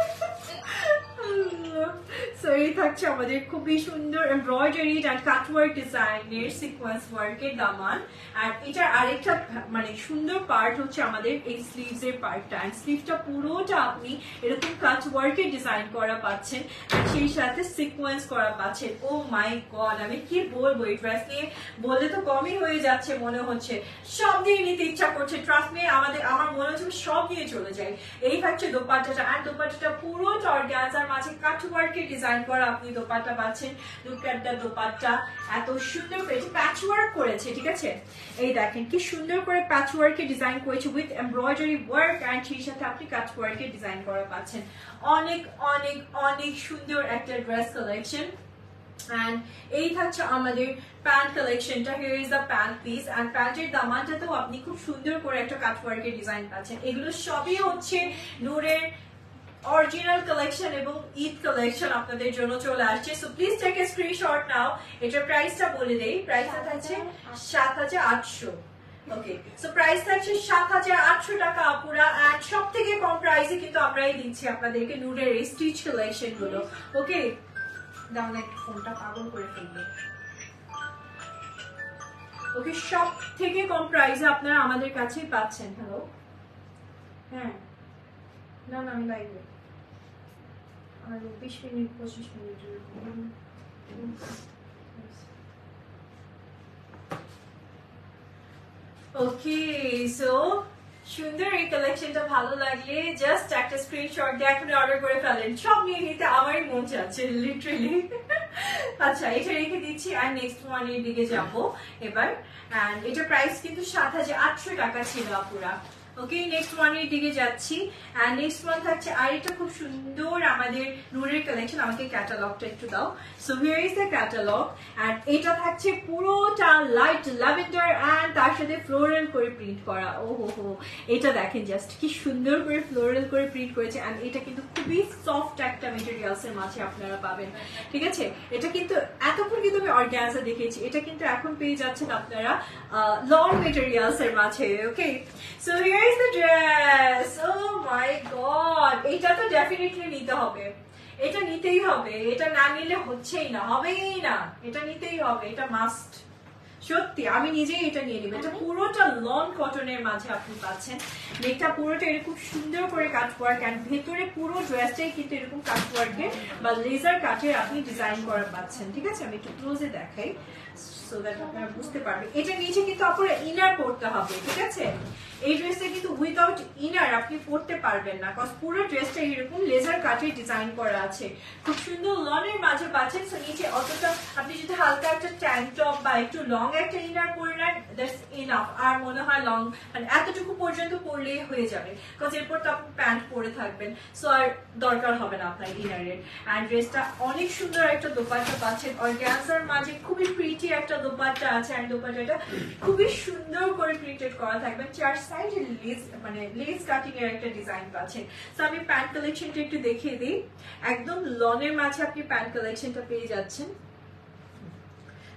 থাকছে আমাদের খুবই সুন্দর এমব্রয়ডারি আর কাটওয়ার্ক ডিজাইনের সিকোয়েন্স ওয়ার্কের দামান। আর এটার আরেকটা মানে সুন্দর পার্ট হচ্ছে আমাদের এই স্লিভস এর পার্টটা স্লিভটা পুরোটা আপনি এরকম কাট ওয়ার্কের ডিজাইন করা পাচ্ছেন। আর সেই সাথে সিকোয়েন্স করা পাচ্ছেন। ও মাই গড আমি কি বলব? এই ড্রেস নিয়ে বললে তো কমই হয়ে যাচ্ছে মনে হচ্ছে। সব নিয়ে নিতে ইচ্ছা করছে। ট্রাস্ট নিয়ে আমাদের, আমার মনে হচ্ছে সব নিয়ে চলে যাই। এই থাকছে দোপাট্টাটা। আর দোপাট্টাটা পুরো অর্গানজার মাঝে কাট ওয়ার্কের ডিজাইন করা আপনি দোপাট্টা পাচ্ছেন লুক দোপাট্টা। এত সুন্দর করে প্যাচ ওয়ার্ক করেছে, ঠিক আছে? এই দেখেন, কি সুন্দর করে প্যাচ ওয়ার্কের ডিজাইন করেছে উইথ এমব্রয়ডারি ওয়ার্ক অ্যান্ড সেই সাথে আপনি কাট ওয়ার্কের ডিজাইন করা পাচ্ছেন। অনেক অনেক অনেক সুন্দর একটা ড্রেস কালেকশন অ্যান্ড এই থাকছে আমাদের প্যান্ট কালেকশনটা here is the pant piece and প্যান্টের দামানটাতেও আপনি খুব সুন্দর করে একটা কাট ওয়ার্কের ডিজাইন পাচ্ছেন। এগুলো সবই হচ্ছে নূরের অরিজিনাল কালেকশন এবং ঈদ কালেকশন আপনাদের জন্য চলে আসছে। So please take a screenshot নাও এটার প্রাইসটা বলে দেই। প্রাইসটা থাকছে সাত হাজার আটশো। ওকে সো প্রাইস থাকছে সাত হাজার আটশো টাকা আপুরা। অ্যান্ড সব থেকে কম প্রাইসে কিন্তু আমরাই দিচ্ছি আপনাদেরকে নুডের এই স্টিচ কালেকশনগুলো। ওকে দাও না একটু ফোনটা পাগল করে ফেলবে। ওকে সব থেকে কম প্রাইসে আপনারা আমাদের কাছেই পাচ্ছেন। হ্যালো হ্যাঁ। না না আমি লাইভে আর বিশ মিনিট, পঁচিশ মিনিটের ওকে সো সুন্দর এই কালেকশনটা ভালো লাগলে জাস্ট একটা স্ক্রিনশট দিয়ে এখন অর্ডার করে ফেলেন। সব নিয়ে নিতে আমারই মন চাচ্ছে লিটারেলি আচ্ছা এটা রেখে দিচ্ছি আর নেক্সট ওয়ানের দিকে যাব এবার। অ্যান্ড এটা প্রাইস কিন্তু সাত হাজার আটশো টাকা ছিল আপুরা। ওকে নেক্সট ওয়ানের দিকে যাচ্ছি। অ্যান্ড নেক্সট ওয়ান থাকছে আর এটা খুব সুন্দর আমাদের নূরের কালেকশন আমাকে ক্যাটালগটা একটু দাও। So here is the catalogue and এটা থাকছে পুরোটা লাইট ল্যাভেন্ডার অ্যান্ড তার সাথে ফ্লোরাল করে প্রিন্ট করা। ও হো হো এটা দেখেন জাস্ট কি সুন্দর করে ফ্লোরাল করে প্রিন্ট করেছে। অ্যান্ড এটা কিন্তু খুবই সফট একটা মেটেরিয়ালস এর মাঝে আপনারা পাবেন। ঠিক আছে? এটা কিন্তু এতক্ষণ কিন্তু আমি অর্গ্যানজা দেখেছি এটা কিন্তু এখন পেয়ে যাচ্ছেন আপনারা লং মেটেরিয়ালস এর মাঝে okay so here is the dress oh my god এটা তো ডেফিনেটলি নিতে হবে। এটা নিতেই হবে। এটা না নিলে হচ্ছেই না হবেই না। এটা নিতেই হবে এটা মাস্ট সত্যি আমি নিজেই এটা নিয়ে নিব। এটা পুরোটা লন কটনের মাঝে আপনি পাচ্ছেন। নেকটা পুরোটা এরকম সুন্দর করে কাট ওয়ার্ক অ্যান্ড ভেতরে পুরো ড্রেসটাই কিন্তু এরকম কাট ওয়ার্কের বা লেজার কাঠের আপনি ডিজাইন করা পাচ্ছেন। ঠিক আছে? আমি একটু ক্লোজে দেখাই সো দ্যাট আপনারা বুঝতে পারবেন। এটা নিচে কিন্তু আপনারা ইনার পড়তে হবে ঠিক আছে? এই ড্রেসটা কিন্তু উইদাউট ইনার আপনি পরতে পারবেন না কজ পুরো ড্রেসটা এরকম লেজার কাঠে ডিজাইন করা আছে। খুব সুন্দর লনের মাঝে পাচ্ছেন সো নিচে অতটা আপনি যদি হালকা একটা ট্যাঙ্ক টপ বা একটু লং একটা ইনার পরে নেন দ্যাটস ইনাফ আর মনে হয় লং মানে এতটুকু পর্যন্ত পরলেই হয়ে যাবে কজ এরপর তো আপনি প্যান্ট পরে থাকবেন। সো আর দরকার হবে না আপনার ইনারের অ্যান্ড ড্রেসটা অনেক সুন্দর একটা দোপাট্টা পাচ্ছেন। অর্গ্যান্সার মাঝে খুবই প্রিটি একটা দোপাট্টা আছে অ্যান্ড দোপাট্টাটা খুবই সুন্দর করে প্রিন্টেড করা থাকবে। চার সাইডে লেস মানে লেস কাটিং এর একটা ডিজাইন পাচ্ছেন। সো আমি প্যান্ট কালেকশনটা একটু দেখিয়ে দিই। একদম লনের মাঝে আপনি প্যান্ট কালেকশনটা পেয়ে যাচ্ছেন।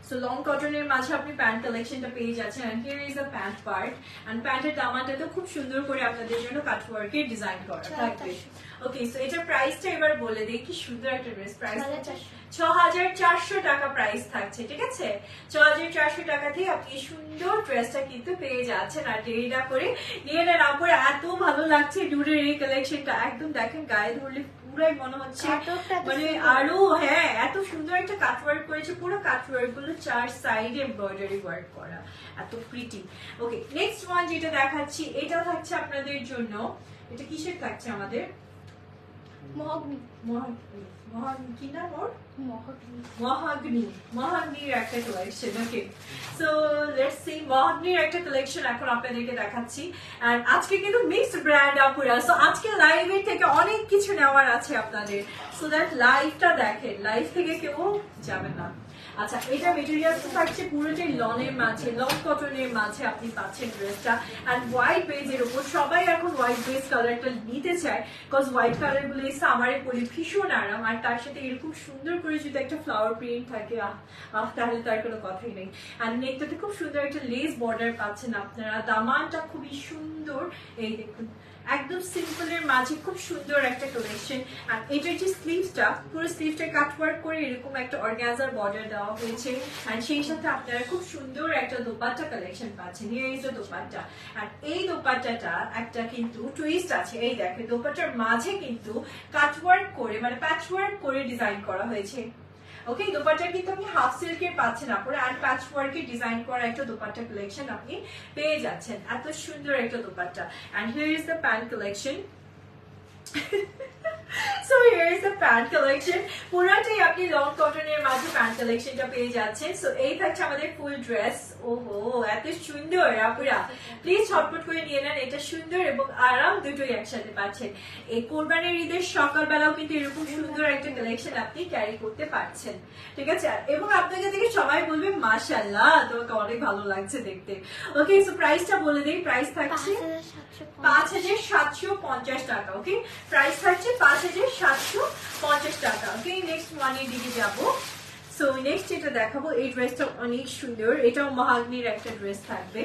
সো লং কটনের মাঝে আপনি প্যান্ট কালেকশনটা পেয়ে যাচ্ছেন and here is a pant part and প্যান্টের দামাটা তো খুব সুন্দর করে আপনাদের জন্য কাটওয়ার্কের ডিজাইন করা থাকবে। ওকে সো এটার প্রাইসটা এবার বলে দিই কি সুন্দর একটা ড্রেস প্রাইস ছ হাজার চারশো। টাকা প্রাইস থাকছে ঠিক আছে? ছ হাজার চারশো টাকাতেই আপনি সুন্দর ড্রেসটা কিন্তু পেয়ে যাচ্ছেন। আর দেরি না করে নিয়ে নেন আপনার এত ভালো লাগছে ডুরের এই কালেকশনটা একদম দেখেন গায়ে ধরলে পুরাই মনে হচ্ছে। মানে আরও হ্যাঁ এত সুন্দর একটা কাটওয়ার্ক করেছে। পুরো কাটওয়ার্কগুলো চার সাইডে এমব্রয়ডারি ওয়ার্ক করা। এত প্রিটি ওকে নেক্সট ওয়ান যেটা দেখাচ্ছি এটা থাকছে আপনাদের জন্য। এটা কিসের থাকছে আমাদের? মহাগ্নি। মহান কি ওর মহাগ্নি মহাগ্নি মহাগ্নির একটা সো লেটস সি মহাগ্নির একটা কালেকশন এখন আপনাদেরকে দেখাচ্ছি। আজকে কিন্তু ব্র্যান্ড সো আজকে লাইভের থেকে অনেক কিছু নেওয়ার আছে আপনাদের। সো দ্যাট লাইভটা দেখেন। লাইভ থেকে কেউ যাবে না। আচ্ছা এটা মেটেরিয়াল থাকছে পুরোটাই লনের মাঝে লং কটনের মাঝে আপনি পাচ্ছেন ড্রেসটা আর হোয়াইট বেজের উপর, সবাই এখন হোয়াইট বেজ কালারটা নিতে চায় বিকজ হোয়াইট কালারগুলো এই সামারে পরি ভীষণ আরাম। আর তার সাথে এরকম সুন্দর করে যদি একটা ফ্লাওয়ার প্রিন্ট থাকে, আহ তাহলে তার কোনো কথাই নেই। আর নেকটাতে খুব সুন্দর একটা লেস বর্ডার পাচ্ছেন আপনারা। দামানটা খুবই সুন্দর। এই দেখুন একদম সিম্পল এর মাঝে খুব সুন্দর একটা কালেকশন আর এটার যে স্লিভসটা পুরো স্লিভটা কাট ওয়ার্ক করে এরকম একটা অর্গানাইজার বর্ডার দেওয়া হয়েছে। আর সেই সাথে আপনারা খুব সুন্দর একটা দোপাট্টা কালেকশন পাচ্ছেন। Here is dupatta. আর এই দোপাট্টাটা একটা কিন্তু টুইস্ট আছে। এই দেখে দোপাট্টার মাঝে কিন্তু কাট ওয়ার্ক করে মানে প্যাচ ওয়ার্ক করে ডিজাইন করা হয়েছে। ওকে দোপাট্টা কিন্তু আপনি হাফ সিল্কের পাচ্ছেন আপনারা আর প্যাচ ওয়ার্কের ডিজাইন করা একটা দোপাট্টা কালেকশন আপনি পেয়ে যাচ্ছেন। এত সুন্দর একটা dupatta. And here is the pant collection so here is the pant collection পুরোটাই আপনি লং কটনের মাঝে প্যান্ট কালেকশনটা পেয়ে যাচ্ছেন। সো এই থাকছে আমাদের ফুল ড্রেস ওহো এত সুন্দর আপুরা। প্লিজ ছটপট করে নিয়ে নেন এটা সুন্দর এবং আরাম দুটোই একসাথে পাচ্ছেন। এই কোরবানির ঈদের সকালবেলাও কিন্তু এরকম সুন্দর একটা কালেকশন আপনি ক্যারি করতে পারছেন। ঠিক আছে? এবং আপনাকে দেখে সবাই বলবে মাশাল্লাহ তোমাকে অনেক ভালো লাগছে দেখতে। ওকে সো প্রাইসটা বলে দিই। প্রাইস থাকছে পাঁচ হাজার সাতশো পঞ্চাশ। টাকা ওকে প্রাইস থাকছে পাঁচ আছে যে সাতশো পঞ্চাশ টাকা। ওকে নেক্সট ওয়ানের দিকে যাব। সো নেক্সট যেটা দেখাবো। এই ড্রেসটা অনেক সুন্দর। এটাও মহাগ্নির একটা ড্রেস থাকবে।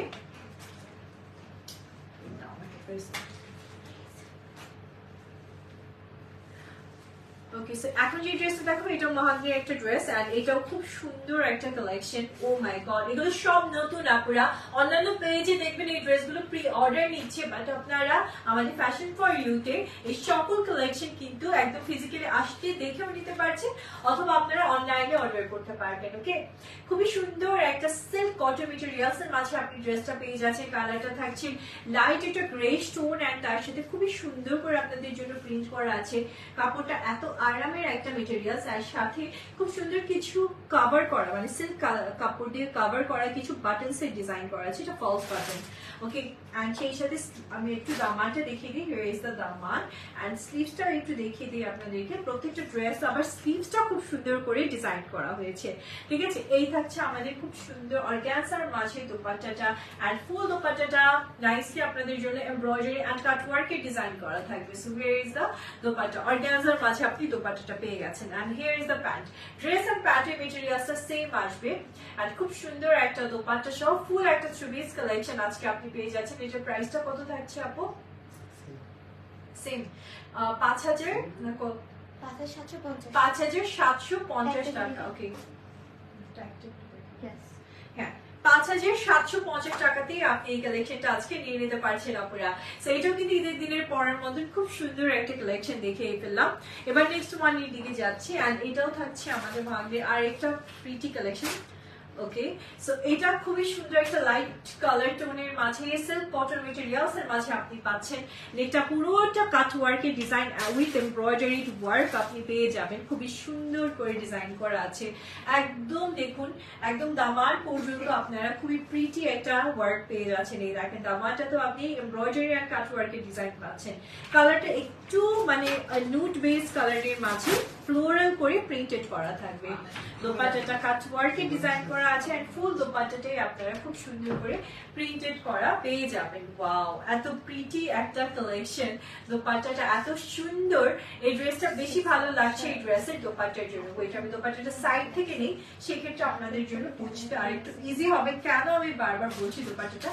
ওকে সো এখন যে ড্রেসটা দেখো এটা মহাগনির একটা ড্রেস এন্ড এটাও খুব সুন্দর একটা কালেকশন ও মাই গড এগুলো সব নতুন আপুরা। অন্যান্য পেজে দেখবেন এই ড্রেসগুলো প্রি অর্ডার নিচ্ছে বাট আপনারা আমাদের ফ্যাশন ফর ইউতে এই সকল কালেকশন কিন্তু একদম ফিজিক্যালি আসতে দেখেও নিতে পারছেন, অথবা আপনারা অনলাইনে অর্ডার করতে পারবেন ওকে খুবই সুন্দর একটা সিল্ক কটন মেটেরিয়ালস এর মাঝে আপনি ড্রেসটা পেয়ে যাচ্ছেন কালারটা থাকছে লাইট একটা গ্রে স্টোন এন্ড তার সাথে খুবই সুন্দর করে আপনাদের জন্য প্রিন্ট করা আছে। কাপড়টা এত আরামের একটা মেটেরিয়ালস আর সাথে খুব সুন্দর কিছু কাভার করা মানে সিল্ক কাপড় দিয়ে কাভার করা, কিছু বাটনস এর ডিজাইন করা আছে এটা ফলস বাটন ওকে এন্ড সেই সাথে আমি একটু দামানটা দেখিয়ে দিই হিয়ার ইজ দ্য দামান এন্ড স্লিভসটা একটু দেখিয়ে দিই আপনাদেরকে। প্রত্যেকটা ড্রেস আবার স্লিভসটা খুব সুন্দর করে ডিজাইন করা হয়েছে। ঠিক আছে? এই থাকছে আমাদের খুব সুন্দর অর্গ্যান্সার মাঝে দোপাট্টাটা এন্ড ফুল দোপাট্টাটা নাইসলি আপনাদের জন্য এমব্রয়ডারি এন্ড কাটওয়ার্কের ডিজাইন করা থাকবে। So here is the dupatta অর্গ্যান্সার মাঝে আপনি দোপাট্টাটা পেয়ে গেছেন। And here is the pant dress and প্যান্টের মেটেরিয়ালসটা সেম আসবে। এন্ড খুব সুন্দর একটা দোপাট্টা সহ ফুল একটা থ্রি কালেকশন আজকে আপনি পেয়ে যাচ্ছেন। এটার প্রাইসটা কত থাকছে আপু? সেম পাঁচ হাজার পাঁচ হাজার সাতশো পঞ্চাশ। টাকা ওকে হ্যাঁ পাঁচ হাজার সাতশো পঞ্চাশ টাকাতেই আপনি এই কালেকশনটা আজকে নিয়ে নিতে পারছেন আপুরা। সো এটাও কিন্তু ঈদের দিনের পরের মতন খুব সুন্দর একটা কালেকশন দেখে ফেললাম। এবার নেক্সট ওয়ানের দিকে যাচ্ছি অ্যান্ড এটাও থাকছে আমাদের ভাগ্যে আর একটা প্রিটি কালেকশন ওকে সো এটা খুবই সুন্দর একটা লাইট কালার টোনের মাঝে সিল্ক কটন মেটেরিয়ালস এর মাঝে আপনি পাচ্ছেন। এটা পুরোটা কাট ওয়ার্কের ডিজাইন উইথ এমব্রয়ডারি ওয়ার্ক আপনি পেয়ে যাবেন। খুবই সুন্দর করে ডিজাইন করা আছে। একদম দেখুন, একদম দামার পর্যন্ত আপনারা খুবই প্রিটি একটা ওয়ার্ক পেয়ে যাচ্ছেন এই দেখেন, দামারটা তো আপনি এমব্রয়ডারি আর কাট ওয়ার্কের ডিজাইন পাচ্ছেন। কালারটা একটু মানে নুট বেস কালারের মাঝে ফ্লোরাল করে প্রিন্টেড করা থাকবে। দোপাট্টাটা কাট ওয়ার্কের ডিজাইন করা আছে এন্ড ফুল দোপাট্টাটাই আপনারা খুব সুন্দর করে প্রিন্টেড করা পেয়ে যাবেন। ওয়াও এত প্রিটি একটা কালেকশন দোপাট্টাটা এত সুন্দর। এই ড্রেসটা বেশি ভালো লাগছে এই ড্রেসের দোপাট্টার জন্য। ওইটা আমি দোপাট্টাটা সাইড থেকে নেই সেক্ষেত্রে আপনাদের জন্য বুঝতে আর একটু ইজি হবে। কেন আমি বারবার বলছি দোপাট্টাটা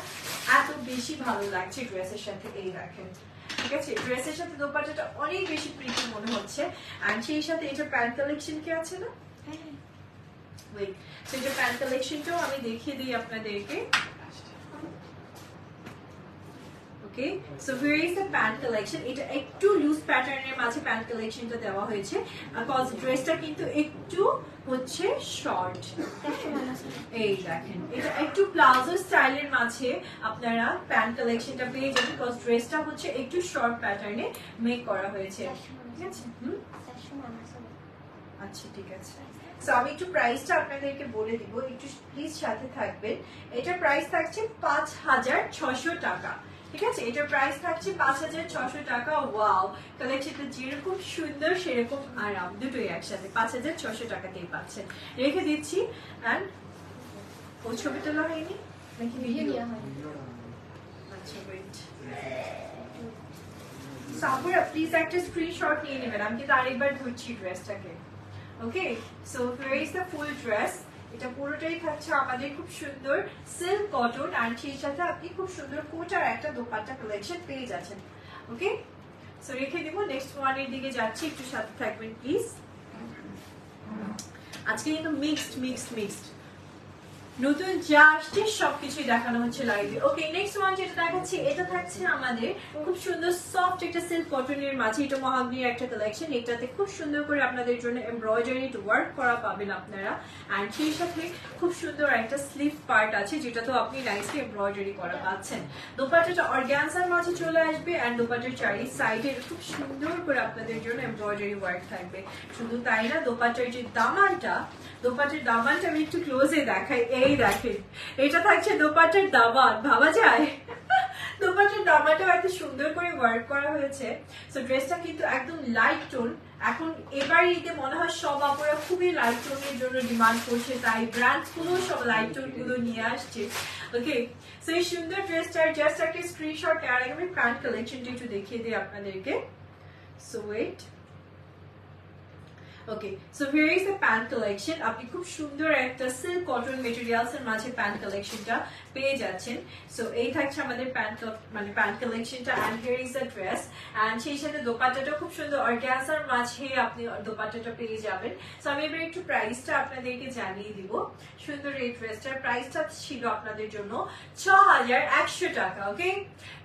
এত বেশি ভালো লাগছে ড্রেসের সাথে? এই রাখেন ঠিক আছে? ড্রেসের সাথে দোপাট্টাটা অনেক বেশি প্রিটি মনে হচ্ছে। আর সেই সাথে এটা প্যান্ট কালেকশন কি আছে না? ওয়েট সো এটা প্যান্ট কালেকশনটাও আমি দেখিয়ে দিই আপনাদেরকে। Okay? So here is the pant collection এটা একটু লুজ প্যাটার্নের মাঝে প্যান্ট কালেকশনটা দেওয়া হয়েছে কজ ড্রেসটা কিন্তু একটু হচ্ছে শর্ট এই দেখেন, এটা একটু প্লাজো স্টাইলের মাঝে আপনারা প্যান্ট কালেকশনটা পেয়ে যাবেন কজ ড্রেসটা হচ্ছে একটু শর্ট প্যাটার্নে মেক করা হয়েছে। ঠিক আছে? আচ্ছা ঠিক আছে। সো আমি একটু প্রাইসটা আপনাদেরকে বলে দিব, একটু প্লিজ সাথে থাকবেন। এটার প্রাইস থাকছে পাঁচ হাজার ছশো টাকা। ঠিক আছে এটার প্রাইস থাকছে পাঁচ হাজার ছশো টাকা ওয়াও কালেকশনটা যেরকম সুন্দর সেরকম আরাম দুটোই একসাথে পাঁচ হাজার ছশো টাকাতেই পাচ্ছেন রেখে দিচ্ছি অ্যান্ড ও ছবি তোলা হয়নি নাকি ভিডিও আচ্ছা ওয়েট সাপুরা প্লিজ একটা স্ক্রিনশট নিয়ে নেবেন আমি কিন্তু আরেকবার ধরছি ড্রেসটাকে okay so here is the full dress এটা পুরোটাই থাকছে আমাদের খুব সুন্দর সিল্ক কটন আর সেই সাথে আপনি খুব সুন্দর কোটার একটা দোপাট্টা কালেকশন পেয়ে যাচ্ছেন। ওকে সো রেখে দিব। নেক্সট ওয়ানের দিকে যাচ্ছি। একটু সাথে থাকবেন প্লিজ আজকে কিন্তু মিক্সড মিক্সড মিক্সড নতুন যা আসছে, সবকিছুই দেখানো হচ্ছে লাইভে ওকে নেক্সট ওয়ান যেটা দেখাচ্ছি, এটা থাকছে আমাদের খুব সুন্দর সফট একটা সিল্ক কটনের মাঝে। এটা মহাগ্নির একটা কালেকশন এটাতে খুব সুন্দর করে আপনাদের জন্য এমব্রয়ডারি ওয়ার্ক করা পাবেন আপনারা। অ্যান্ড সেই সাথে খুব সুন্দর একটা স্লিভ পার্ট আছে যেটা তো আপনি নাইসলি এমব্রয়ডারি করা পাচ্ছেন। দোপাট্টাটা অর্গ্যান্সার মাঝে চলে আসবে অ্যান্ড দোপাট্টার চারি সাইডে খুব সুন্দর করে আপনাদের জন্য এমব্রয়ডারি ওয়ার্ক থাকবে। শুধু তাই না, দোপাট্টার যে দামানটা, দোপাট্টার দামানটা আমি একটু ক্লোজে দেখাই। এই দেখেন, এটা থাকছে দোপাট্টার দামান ভাবা যায়? দোপাট্টার দামাটাও এত সুন্দর করে ওয়ার্ক করা হয়েছে। সো ড্রেসটা কিন্তু একদম লাইট টোন এখন এবার ঈদে মনে হয় সব আপুরা খুবই লাইট টোনের জন্য ডিমান্ড করছে, তাই ব্র্যান্ডগুলো সব লাইট টোনগুলো নিয়ে আসছে। ওকে সো এই সুন্দর ড্রেসটার জাস্ট একটা স্ক্রিনশট আর আগে আমি প্যান্ট কালেকশনটা একটু দেখিয়ে দিই আপনাদেরকে। So wait okay so here is the pant collection আপনি খুব সুন্দর একটা সিল্ক কটন মেটেরিয়ালস এর মাঝে প্যান্ট কালেকশনটা পেয়ে যাচ্ছেন। সো এই থাকছে আমাদের প্যান্ট মানে প্যান্ট কালেকশনটা অ্যান্ড ইজ ড্রেস অ্যান্ড সেই সাথে দোপাট্টাটা খুব সুন্দর। অর্গ্যান্সার মাঝে আপনি দোপাট্টাটা পেয়ে যাবেন। সো আমি এবার একটু প্রাইসটা আপনাদেরকে জানিয়ে দিব। সুন্দর এই ড্রেসটার প্রাইসটা ছিল আপনাদের জন্য ছ হাজার একশো টাকা ওকে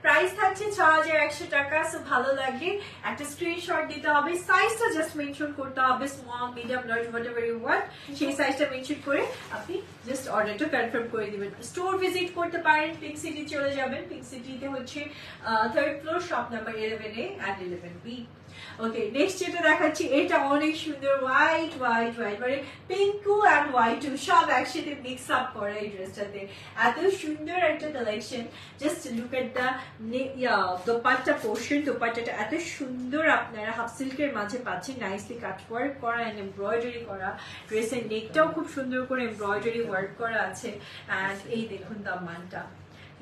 প্রাইস থাকছে ছ হাজার একশো টাকা। সো ভালো লাগলে একটা স্ক্রিনশট দিতে হবে। সাইজটা জাস্ট মেনশন করতে হবে। Small medium large whatever you want সেই সাইজটা মেনশন করে আপনি জাস্ট অর্ডারটা কনফার্ম করে দিবেন। স্টোর ভিজিট করতে পারেন পিক সিটি চলে যাবেন। পিঙ্ক সিটিতে হচ্ছে third floor shop number eleven and eleven B okay next যেটা দেখাচ্ছি, এটা অনেক সুন্দর হোয়াইট হোয়াইট হোয়াইট মানে পিঙ্কু অ্যান্ড হোয়াইট সব একসাথে মিক্স আপ করা এই ড্রেসটাতে। এত সুন্দর একটা collection just look at the dupatta portion দোপাট্টাটা এত সুন্দর আপনারা হাফ সিল্কের মাঝে পাচ্ছেন। নাইসলি কাট ওয়ার্ক করা অ্যান্ড এমব্রয়ডারি করা। ড্রেসের নেকটাও খুব সুন্দর করে এমব্রয়ডারি ওয়ার্ক করা আছে। অ্যান্ড এই দেখুন দামানটা।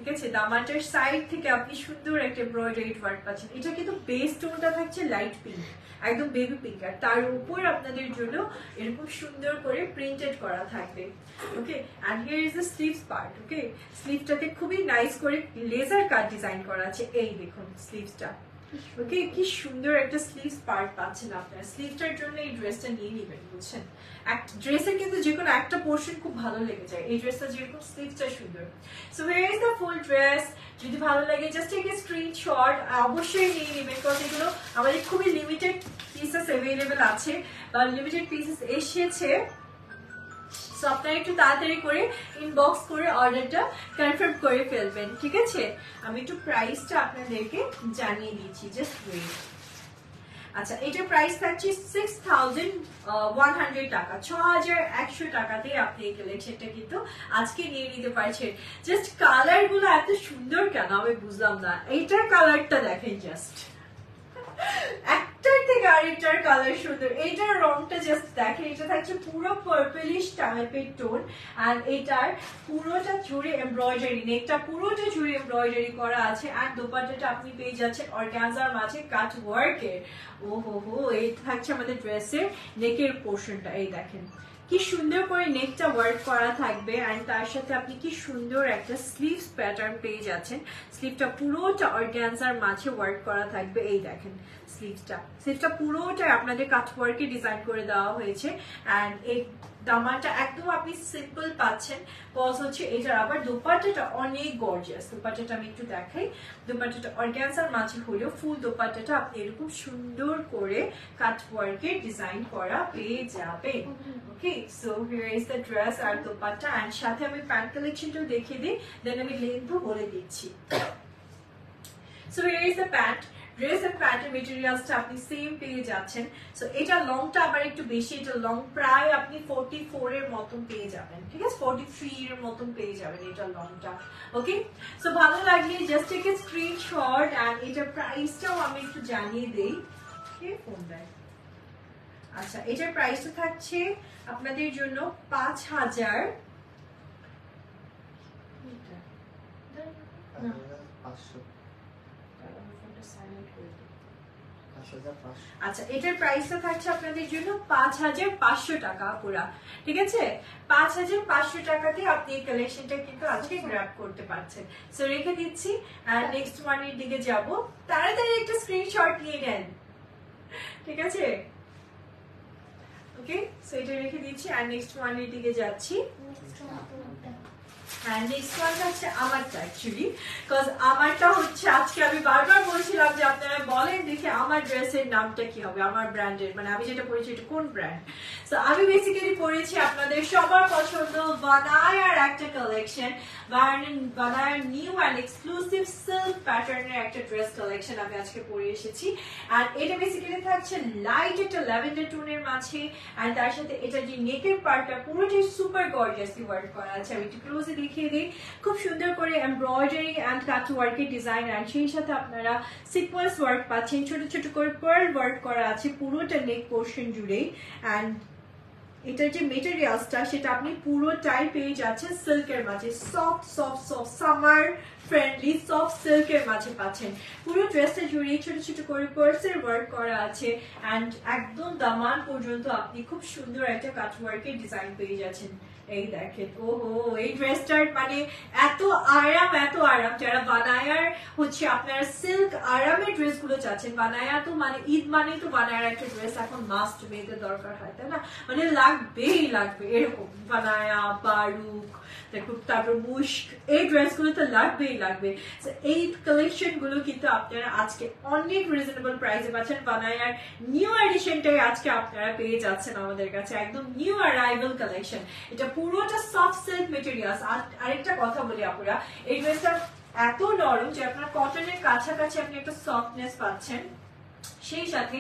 ঠিক আছে? দামাটার সাইড থেকে আপনি সুন্দর একটা এমব্রয়ডারি ওয়ার্ক পাচ্ছেন। এটা কিন্তু বেস টোনটা থাকছে লাইট পিঙ্ক একদম বেবি পিঙ্ক আর তার উপর আপনাদের জন্য এরকম সুন্দর করে প্রিন্টেড করা থাকবে okay and here is the sleeves part okay স্লিভটাকে খুবই নাইস করে লেজার কাট ডিজাইন করা আছে। এই দেখুন স্লিভসটা ওকে, কি সুন্দর একটা স্লিভস পার্ট পাচ্ছেন আপনারা স্লিভটার জন্য এই ড্রেসটা নিয়ে নেবেন, বুঝছেন? ড্রেসের কিন্তু যে কোনো একটা পোর্শন খুব ভালো লেগে যায়। এই ড্রেসটা যেরকম স্লিভসটা সুন্দর। So here is the full dress যদি ভালো লাগে জাস্ট টেক এ স্ক্রিনশট অবশ্যই নিয়ে নেবেন, কারণ এগুলো আমাদের খুবই লিমিটেড পিসেস অ্যাভেলেবেল আছে। বা লিমিটেড পিসেস এসেছে। সো আপনারা একটু তাড়াতাড়ি করে ইনবক্স করে অর্ডারটা কনফার্ম করে ফেলবেন, ঠিক আছে? আমি একটু প্রাইসটা আপনাদেরকে জানিয়ে দিচ্ছি জাস্ট ওয়েট আচ্ছা এটার প্রাইস থাকছে সিক্স থাউজেন্ড ওয়ান হান্ড্রেড টাকা। ছ হাজার একশো টাকাতে আপনি এই কালেকশনটা কিন্তু আজকে নিয়ে নিতে পারছেন। জাস্ট কালারগুলো এত সুন্দর কেন? আমি বুঝলাম না। এইটার কালারটা দেখেন জাস্ট একটার থেকে আরেকটার কালার সুন্দর। এইটার রংটা জাস্ট দেখেন এটা থাকছে পুরো পার্পলিশ টাইপের টোন আর এটার পুরোটা জুড়ে এমব্রয়ডারি নেকটা পুরোটা জুড়ে এমব্রয়ডারি করা আছে আর দোপাট্টাটা আপনি পেয়ে যাচ্ছেন অর্গানজার মাঝে কাট ওয়ার্কের ও হো হো এই থাকছে আমাদের ড্রেসের নেকের পোর্শনটা এই দেখেন। কি সুন্দর করে নেকটা ওয়ার্ক করা থাকবে অ্যান্ড তার সাথে আপনি কি সুন্দর একটা স্লিভস প্যাটার্ন পেয়ে যাচ্ছেন। স্লিভটা পুরোটা অর্গ্যানজার মাঝে ওয়ার্ক করা থাকবে, এই দেখেন। স্লিভসটা স্লিভটা পুরোটা আপনাদের কাট ওয়ার্কে ডিজাইন করে দেওয়া হয়েছে। অ্যান্ড এই দামানটা একদম আপনি সিম্পল পাচ্ছেন। কজ হচ্ছে এটার আবার দোপাট্টাটা অনেক গর্জিয়াস দোপাট্টাটা আমি একটু দেখাই। দোপাট্টাটা অর্গ্যানজার মাঝে হলেও ফুল দোপাট্টাটা আপনি এরকম সুন্দর করে কাট ওয়ার্কে ডিজাইন করা পেয়ে যাবেন। Okay so here is the dress R dupatta. And সাথে আমি প্যান্ট কালেকশনটাও দেখিয়ে দিই। দেন আমি লেন্থও বলে দিচ্ছি। So here is the pant dress and প্যান্টের মেটেরিয়ালসটা আপনি সেম পেয়ে যাচ্ছেন। সো এটা লংটা আবার একটু বেশি, এটা লং প্রায় আপনি ফোর্টি ফোর এর মতন পেয়ে যাবেন, ঠিক আছে? ফোর্টি থ্রি এর মতন পেয়ে যাবেন এটা লংটা ওকে সো ভালো লাগলে just take a screenshot and এটার প্রাইসটাও আমি একটু জানিয়ে দেই কে ফোন দেয় আচ্ছা এটার প্রাইসটা থাকছে আপনাদের জন্য পাঁচ হাজার। পাঁচশো। আচ্ছা এটার প্রাইস প্রাইসটা থাকছে আপনাদের জন্য পাঁচ হাজার পাঁচশো টাকা পুরা ঠিক আছে? পাঁচ হাজার পাঁচশো টাকাতে আপনি এই কালেকশনটা কিন্তু আজকে গ্র্যাব করতে পারছেন। সো রেখে দিচ্ছি আর নেক্সট ওয়ানের দিকে যাব। তাড়াতাড়ি একটা স্ক্রিনশট নিয়ে নেন ঠিক আছে? ওকে সো এটা রেখে দিচ্ছি আর নেক্সট ওয়ানের দিকে যাচ্ছি। হ্যাঁ নেক্সট হচ্ছে আমারটা আমারটা হচ্ছে, আজকে আমি বারবার যে আপনারা বলেন দেখে আমার ড্রেসের নামটা কি হবে, আমার ব্র্যান্ডের মানে আমি যেটা পরিচয় এটা কোন ব্র্যান্ড তো আমি বেসিক্যালি পড়েছি আপনাদের সবার পছন্দ বানায়ার একটা কালেকশন বানায়ার নিউ অ্যান্ড এক্সক্লুসিভ সিল্ক প্যাটার্নের একটা ড্রেস কালেকশন আমি আজকে পরে এসেছি। আর এটা বেসিক্যালি থাকছে লাইট একটা ল্যাভেন্ডার টোনের মাঝে। অ্যান্ড তার সাথে এটা যে নেকের পার্টটা পুরোটাই সুপার গর্জিয়াসলি ওয়ার্ক করা আছে। আমি একটু ক্লোজে দেখিয়ে দিই। খুব সুন্দর করে এমব্রয়ডারি অ্যান্ড কাট ওয়ার্কের ডিজাইন অ্যান্ড সেই সাথে আপনারা সিকোয়েন্স ওয়ার্ক পাচ্ছেন। ছোট ছোট করে পার্ল ওয়ার্ক করা আছে পুরোটা নেক পোর্শন জুড়েই। অ্যান্ড এটার যে মেটেরিয়ালসটা সেটা আপনি পুরোটাই পেয়ে যাচ্ছেন সিল্কের মাঝে। Soft soft soft summer friendly soft সিল্কের মাঝে পাচ্ছেন। পুরো ড্রেসটা জুড়ে ছোট ছোট করে পার্সের ওয়ার্ক করা আছে অ্যান্ড একদম দামান পর্যন্ত আপনি খুব সুন্দর একটা কাট ওয়ার্কের ডিজাইন পেয়ে যাচ্ছেন। এই দেখেন, ওহো, এই ড্রেসটার মানে এত আরাম এত আরাম। যারা বানায়ার হচ্ছে, আপনারা সিল্ক আরামের ড্রেসগুলো চাচ্ছেন। বানায়া তো মানে ঈদ মানেই তো বানায়ার একটা ড্রেস এখন মাস্ট মেয়েদের দরকার হয়, তাই না? মানে লাগবেই লাগবে, এরকম। বানায়া, বারুক তারপর তারপর মুস্ক এই ড্রেসগুলো তো লাগবেই লাগবে এই কালেকশনগুলো কিন্তু আপনারা আজকে অনেক রিজনেবল প্রাইসে পাচ্ছেন। বানায়ার নিউ এডিশনটাই আজকে আপনারা পেয়ে যাচ্ছেন আমাদের কাছে। একদম নিউ অ্যারাইভাল কালেকশন এটা পুরোটা সফট সিল্ক মেটেরিয়ালস আর আরেকটা কথা বলি আপুরা, এই ড্রেসটা এত নরম যে আপনার কটনের কাছাকাছি আপনি একটা সফটনেস পাচ্ছেন। সেই সাথে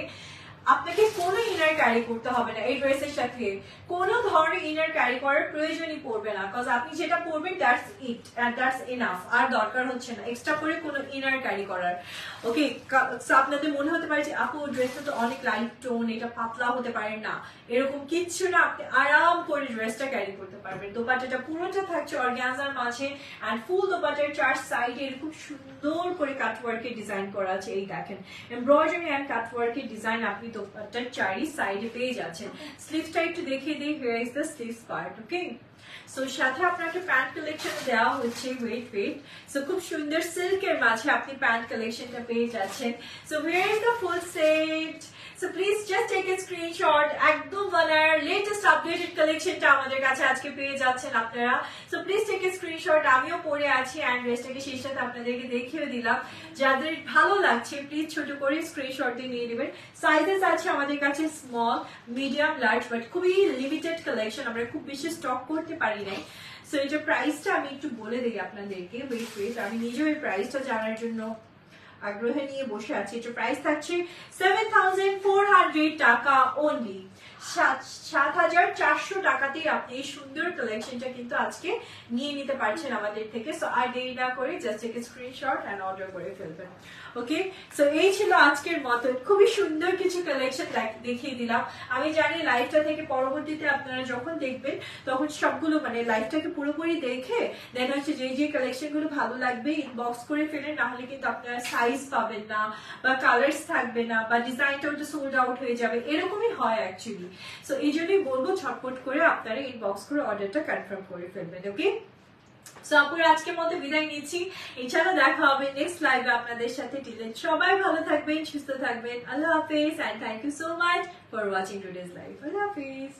আপনাকে কোনো ইনার ক্যারি করতে হবে না, এই ড্রেসের সাথে। কোনো ধরনের ইনার ক্যারি করার প্রয়োজনই পড়বে না কজ আপনি যেটা পরবেন that's it and that's enough আর দরকার হচ্ছে না এক্সট্রা করে কোনো ইনার ক্যারি করার। ওকে আপনাদের মনে হতে পারে যে, আপু ড্রেসটা তো অনেক লাইট টোন এটা পাতলা হতে পারে না। এরকম কিচ্ছু না, আপনি আরাম করে ড্রেসটা ক্যারি করতে পারবেন। দোপাটাটা পুরোটা থাকছে অর্গ্যানজার মাঝে অ্যান্ড ফুল দোপাটার চার সাইডে এরকম সুন্দর করে কাটওয়ার্কের ডিজাইন করা আছে, এই দেখেন। এমব্রয়ডারি অ্যান্ড কাটওয়ার্কের ডিজাইন আপনি দোপাটার চারি সাইডে পেয়ে যাচ্ছেন স্লিভসটা একটু দেখিয়ে দিই here is the sleeves part okay so সাথে আপনার একটা প্যান্ট কালেকশন দেওয়া হচ্ছে ওয়েট ওয়েট সো খুব সুন্দর সিল্কের মাঝে আপনি প্যান্ট কালেকশনটা পেয়ে যাচ্ছেন so here is the full set so please just take a screenshot একদম বানার লেটেস্ট আপডেটেড কালেকশনটা আমাদের কাছে আজকে পেয়ে যাচ্ছেন আপনারা। So please take a screenshot আমিও পরে আছি অ্যান্ড ড্রেসটাকে সেই সাথে আপনাদেরকে দেখিয়ে দিলাম। যাদের ভালো লাগছে প্লিজ ছোট করে স্ক্রিনশট দিয়ে নিয়ে নেবেন। সাইজেস আছে আমাদের কাছে স্মল মিডিয়াম লার্জ বাট খুবই লিমিটেড কালেকশন আমরা খুব বেশি স্টক করতে পারি নাই। সো এটার প্রাইসটা আমি একটু বলে দিই আপনাদেরকে। ওয়েট ওয়েট আমি নিজেও এই প্রাইসটা জানার জন্য আগ্রহে নিয়ে বসে আছি। এটা প্রাইস থাকছে সেভেন থাউজেন্ড ফোর হান্ড্রেড টাকা অনলি সাত হাজার চারশো টাকাতেই আপনি এই সুন্দর কালেকশনটা কিন্তু আজকে নিয়ে নিতে পারছেন আমাদের থেকে। সো আর দেরি না করে জাস্ট একে স্ক্রিনশট অ্যান্ড অর্ডার করে ফেলবেন। ওকে সো এই ছিল আজকের মতো খুবই সুন্দর কিছু কালেকশন দেখিয়ে দিলাম। আমি জানি লাইভটা থেকে পরবর্তীতে আপনারা যখন দেখবেন, তখন সবগুলো মানে লাইভটাকে পুরোপুরি দেখে দেন হচ্ছে যে যে কালেকশনগুলো ভালো লাগবে ইনবক্স করে ফেলেন নাহলে কিন্তু আপনারা সাইজ পাবেন না, বা কালার্স থাকবে না, বা ডিজাইনটা ওটা সোল্ড আউট হয়ে যাবে। এরকমই হয় অ্যাকচুয়ালি সো এই জন্যই বলব ছটপট করে আপনারা ইনবক্স করে অর্ডারটা কনফার্ম করে ফেলবেন ওকে সো আপুরা, আজকের মধ্যে বিদায় নিচ্ছি। এছাড়া দেখা হবে নেক্সট লাইভে আপনাদের সাথে। টিলেন সবাই ভালো থাকবেন, সুস্থ থাকবেন। আল্লাহ হাফিজ and thank you so much for watching today's live Allah Hafiz.